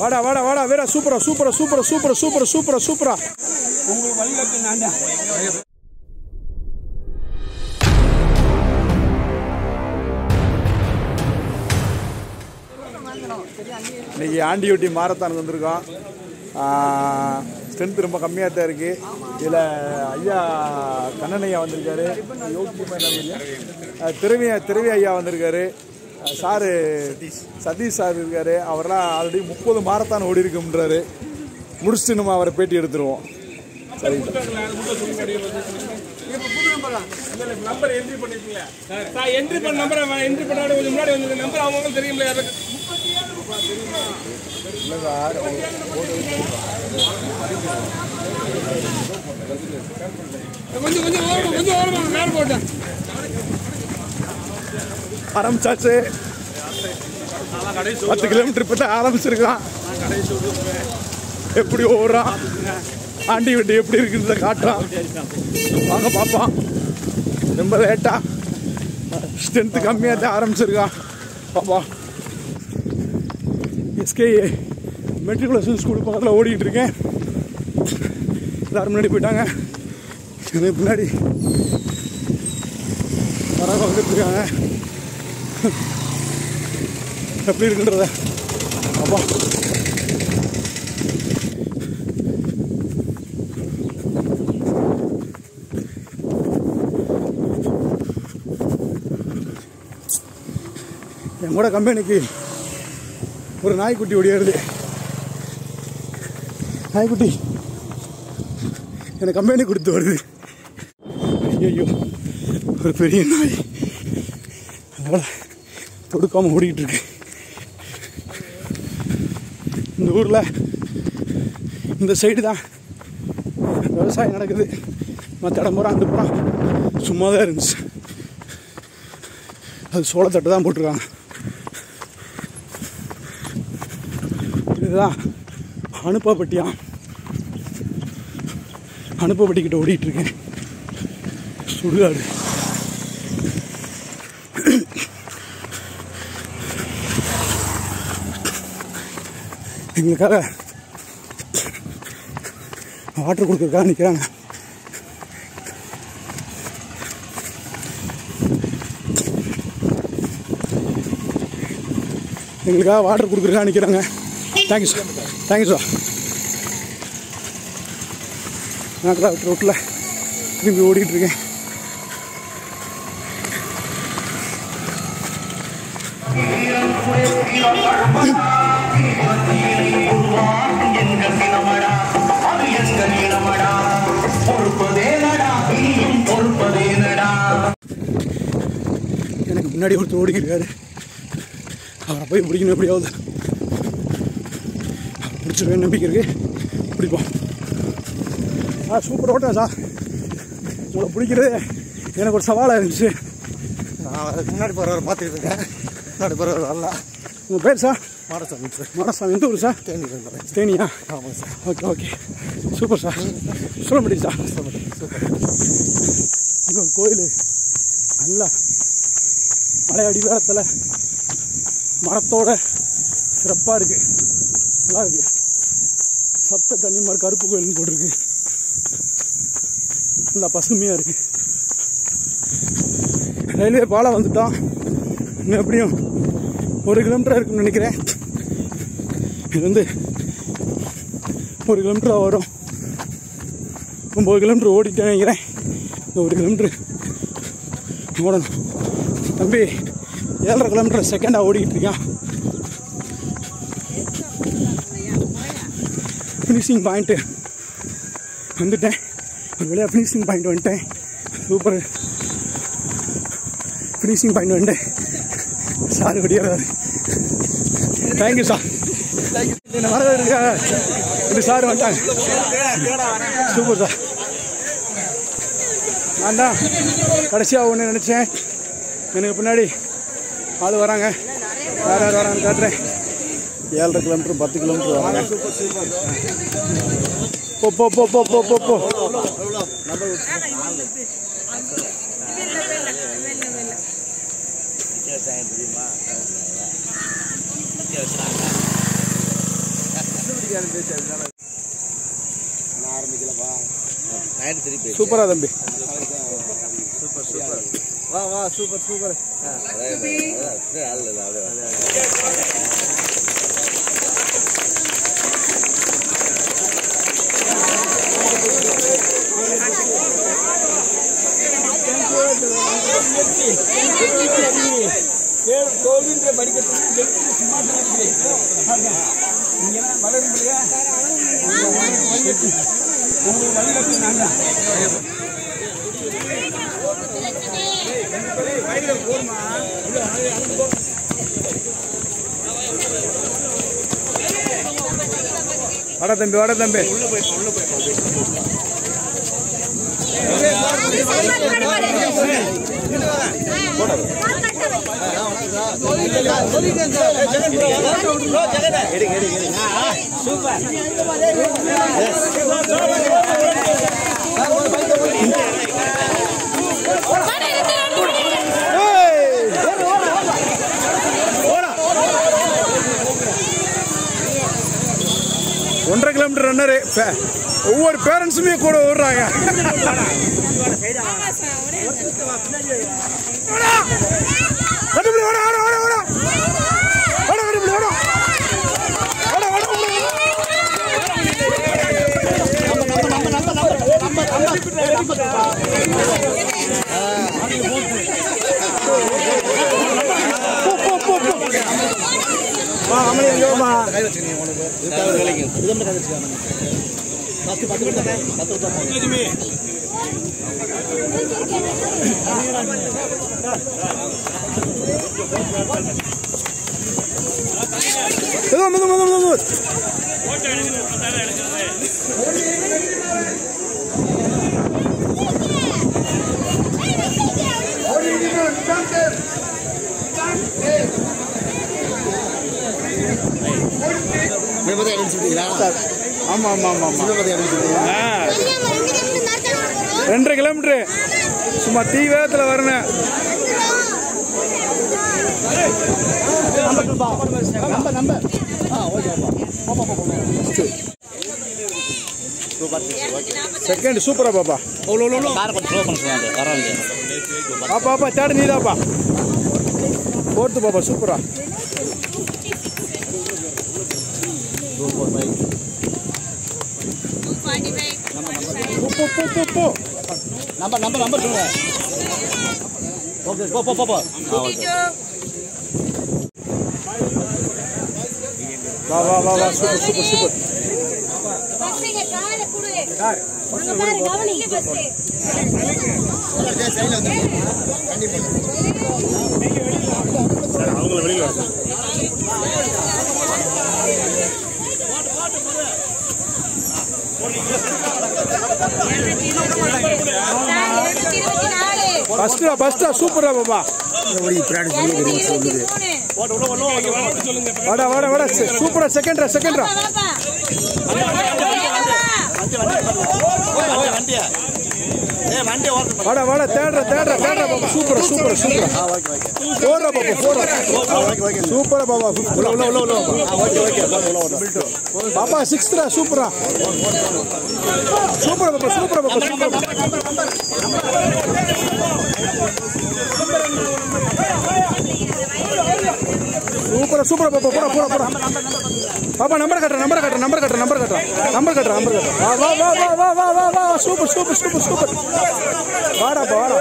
வாடா வாடா வாடா வீரா சூப்பரா சூப்பரா சூப்பரா சூப்பரா சூப்பரா சூப்பரா சூப்பரா. உங்களுக்கு வழிகாட்டு நான் தான் இன்னைக்கு மாரத்தான் வந்திருக்கோம் ஸ்ட்ரென்த் ரொம்ப கம்மியாக தான் இருக்குது இதில் ஐயா கண்ணன் ஐயா வந்திருக்காரு. யோகியமா என்ன ஐயா வந்திருக்காரு. சாரு சதீஷ் சார் இருக்கார். அவரெல்லாம் ஆல்ரெடி முப்பது மாரத்தான் ஓடி இருக்குன்றாரு முடிச்சுட்டு நம்ம அவரை பேட்டி எடுத்துருவோம். சரி. நம்பர் என்ட்ரி பண்ணிருக்கீங்களா சார் என்ட்ரி பண்ண நம்பர் என்ட்ரி பண்ணாட கொஞ்சம் முன்னாடி வந்து நம்பர் அவங்க தெரியும்ல யாருக்கு இல்லை சார் கொஞ்சம் கொஞ்சம் ஓரமா கொஞ்சம் ஓரமா மேல போட்டேன். ஆரம்பிச்சாச்சு. பத்து கிலோமீட்டர் இப்போ தான் ஆரம்பிச்சிருக்கான். எப்படி ஓடுறான்? ஆண்டி வண்டி எப்படி இருக்குன்றத காட்டுறான். வாங்க பார்ப்போம். ரொம்ப லேட்டா ஸ்ட்ரென்த்து கம்மியாக தான் ஆரம்பிச்சிருக்கான். பாப்பா எஸ்கே மெட்ரிகுலேஷன் ஸ்கூல் பக்கத்தில் ஓடிக்கிட்டு இருக்கேன். எல்லாரும் முன்னாடி போயிட்டாங்க. எனக்கு பின்னாடி. வர வந்துட்டுருக்காங்க எப்படி இருக்குன்றத. அப்பா. என் கூட கம்பெனிக்கு ஒரு நாய்க்குட்டி ஓடியாடுது. நாய்க்குட்டி எனக்கு கம்பெனி கொடுத்து வருது. ஐயோ ஒரு பெரிய நாய். அதனால தொடுக்காம ஓடிக்கிட்டு இருக்கு இந்த ஊரில் இந்த சைடு தான் விவசாயம் நடக்குது. மற்ற இடம் பூரா அந்த பூரா சும்மா தான் இருந்துச்சு. அது சோளத்தட்டு தான் போட்டிருக்காங்க. இதுதான் அனுப்பப்பட்டியா? அனுப்பப்பட்டிக்கிட்ட ஓடிட்டு இருக்கேன் சுடுகாடு. எங்களுக்காக வாட்டர் கொடுக்கறதுக்காக நிற்கிறாங்க எங்களுக்காக வாட்டர் கொடுக்குறதுக்காக நிற்கிறாங்க தேங்க்யூ சார் தேங்க்யூ சார் நான் தான் ரோட்டில் திரும்பி ஓடிட்டுருக்கேன் முன்னாடி ஒருத்தர் ஓடிக்கிறாரு அவரை போய் பிடிக்கணும் எப்படியாவது. பிடிச்சிருவேன் நம்பிக்கை இருக்கு. பிடிப்போம். ஆ சூப்பர் ஓட்டம் சார். உங்களை பிடிக்கிறது எனக்கு ஒரு சவாலாக இருந்துச்சு. நான் முன்னாடி போகிறவர் பார்த்துட்டு இருக்கேன். முன்னாடி போகிறவர் வரல. உங்கள் பேர் சார்? மாடசாமி சார். மாடசாமி எந்த ஊர் சார்? தேனி தேனியா? ஆமாம் sir. Okay okay. Super sir. சொல்ல முடியும் சார் சூப்பர் இங்கே ஒரு கோயில். நல்லா மலை அடிவாரத்தில் மரத்தோட சிறப்பாக இருக்கு. நல்லா இருக்கு. சப்த கன்னிமார் கருப்பு கோயில்னு போட்டிருக்கு. நல்லா பசுமையாக இருக்கு. ரயில்வே பாலம் வந்துட்டோம் இன்னும் எப்படியும் ஒரு கிலோமீட்டர் இருக்குன்னு நினைக்கிறேன். இது வந்து ஒரு கிலோமீட்டர் வரும். ஒம்பது கிலோமீட்டர் ஓடிட்டேன் நினைக்கிறேன். இந்த ஒரு கிலோமீட்டர் ஓடணும். தம்பி ஏழரை கிலோமீட்டர் செகண்டாக ஓடிக்கிட்டு ஃபினிஷிங் பாயிண்ட்டு வந்துட்டேன். ஒரு வழியாக ஃபினிஷிங் பாயிண்ட் வந்துட்டேன். சூப்பர் ஃபினிஷிங் பாயிண்ட் வந்துட்டேன். சார் ஓடியாரு தேங்க்யூ சார் என்ன சார் வந்துட்டாங்க. சூப்பர் சார் நான் தான் கடைசியாக ஒன்று நினச்சேன். எனக்கு பின்னாடி ஆள் வராங்க. யார் யார் வராங்கன்னு காட்டுறேன். ஏழரை கிலோமீட்டர் பத்து கிலோமீட்டர் வராங்க. போ போ போ போ போ போ போ. பேசிக்காரு பேசி அதனால நான் ஆரம்பிக்கலப்பா. நைட்டு திருப்பி சூப்பரா தம்பி. வா வா சூப்பர் சூப்பர். ஆ அதான் அதான் வாடா தம்பி வாடா தம்பி. ஏய்! ஒன்றரை கிலோமீட்டர் ரன்னரு ஒவ்வொரு பேரண்ட்ஸுமே கூட ஓடுறாங்க. கட்டுப்படி ஓட ஓட ஓட ஓட ஓட கட்டுப்படி ஓட ஓட ஓட வா அமளி யோமா கை வச்சுக்கீங்க உனக்கு இது மட்டும் கை வச்சுக்காங்க. ஃபஸ்ட்டு பத்து பத்து. மெது மெது மெது மெது. பார்த்தா என்ன சொல்லிட்டீங்களா ஆமாம் ஆமாம் ஆமாம் ஆமாம் பார்த்தா என்ன சொல்லிட்டீங்களா ரெண்டரை கிலோமீட்ரு சும்மா தீ வேகத்தில் வரணும் நம்பர் நம்பர் ஆ ஓகேப்பா பாப்பா பாப்பா செகண்ட் சூப்பரா பாப்பா. பாப்பா பாப்பா தேர்ட் நீதாப்பா. ஃபோர்த்து பாப்பா சூப்பரா. நம்பர் நம்பர் நம்பர் சொல்லுங்க. ஓகே போ போ போ போ. வா வா வா வா சூப்பர் சூப்பர் சூப்பர். ஃபர்ஸ்ட்ல ஃபர்ஸ்ட்ல சூப்பரா பாப்பா ஓடி பிராடி சொல்லி சொல்லுது வாடா வாடா வாடா சூப்பரா செகண்ட்ரா செகண்ட்ரா வாடா வாடா தேடுற தேடுற தேடுற பாப்பா சூப்பர் சூப்பர் சூப்பர். போடுற பாப்பா போடுற சூப்பரா பாப்பா உள்ள உள்ள உள்ள உள்ள. பாப்பா சிக்ஸ்த்ரா சூப்பரா. சூப்பரா பாப்பா சூப்பரா பாப்பா சூப்பரா சூப்பரா சூப்பரா பாப்பா போடா போடா போடா. பாப்பா நம்பர் கட்டுற நம்பர் கட்டுற நம்பர் கட்டுற நம்பர் கட்டுற. நம்பர் கட்டுற நம்பர் கட்டுற. வா வா வா வா வா வா வா வா. Super super super super. வாடா வாடா.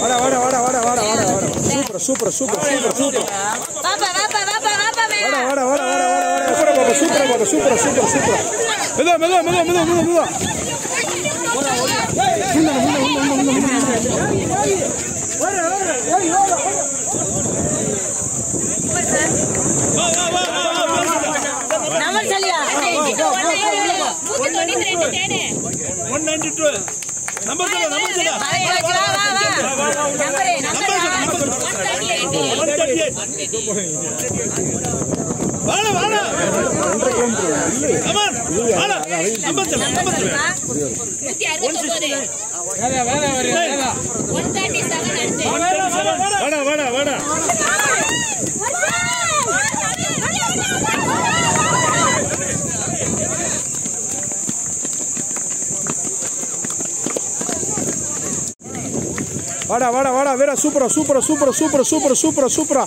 வாடா வாடா வாடா வாடா வாடா வாடா. வாடா super super super super. Super வாடா வாடா வாடா வாடா வாடா சூப்பரா பாப்பா சூப்பரா பாப்பா சூப்பரா சூப்பர் சூப்பர். மெதுவா மெதுவா மெதுவா மெதுவா மெதுவா. நம்பர் சொல்லியா ஒன் நைன்டி டூ நம்பர் சொல்ல நம்பர் சொல்ல வா வா வா நம்பரு ஒன் தேர்ட்டி எயிட் வாழ வாழ கமான் வாழ ஐம்பத்தி ஐம்பத்தி வாட வாட வாட. வாடா வாடா வாடா. வேற சூப்பரா சூப்பரா சூப்பரா சூப்பரா சூப்பரா சூப்பரா சூப்பரா.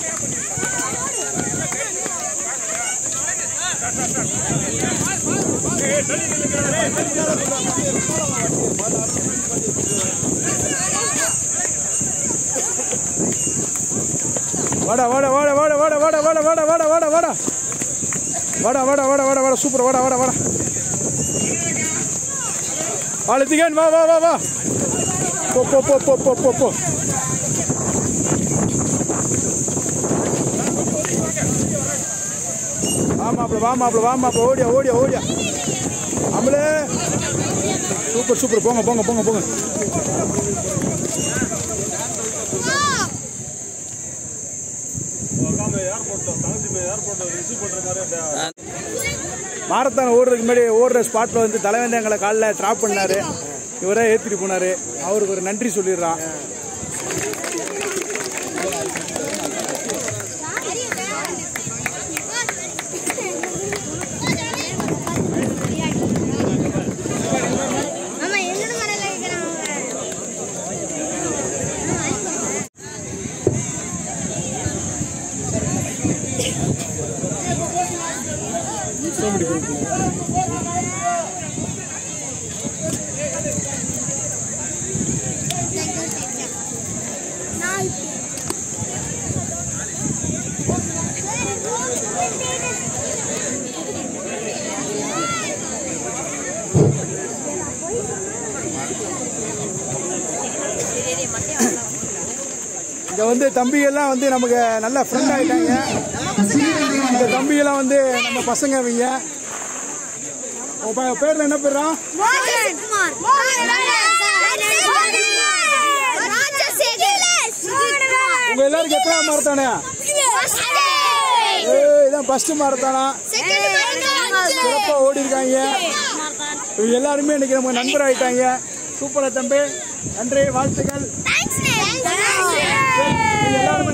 வாடா வாடா வாடா வாடா வாடா வாடா வாடா வாடா வாடா வாடா வாடா வாடா வாடா வாடா வாடா வாடா சூப்பர் வாடா வாடா வாடா ஆளுத்திகன் வா வா வா வா போ போ போ போ போ போ போ வா மாப்பிள வா மாப்பிள வா மாப்பிள ஓடியா ஓடியா ஓடியா. அம்பளே சூப்பர் சூப்பர். போங்க போங்க போங்க போங்க. மாரத்தான் ஓடுறதுக்கு முன்னாடி ஓடுற ஸ்பாட்டில் வந்து தலைவன் எங்களை காலில் ட்ராப் பண்ணாரு. இவரே ஏற்றிட்டு போனாரு. அவருக்கு ஒரு நன்றி சொல்லிடுறான் இங்க வந்து தம்பிகள்லாம் வந்து நமக்கு நல்ல ஃப்ரெண்ட் ஆயிட்டாங்க. இந்த தம்பிகள்லாம் வந்து நம்ம பசங்க அவங்க உன் பேர்ல என்ன பேரா உங்க எல்லாருக்கும் எத்தனை மாரத்தானே இதான் ஃபர்ஸ்ட் மாரத்தானா சிறப்பா ஓடி இருக்காங்க எல்லாருமே இன்னைக்கு நம்ம நண்பர் ஆயிட்டாங்க. சூப்பரா தம்பி. நன்றி வாழ்த்துக்கள்.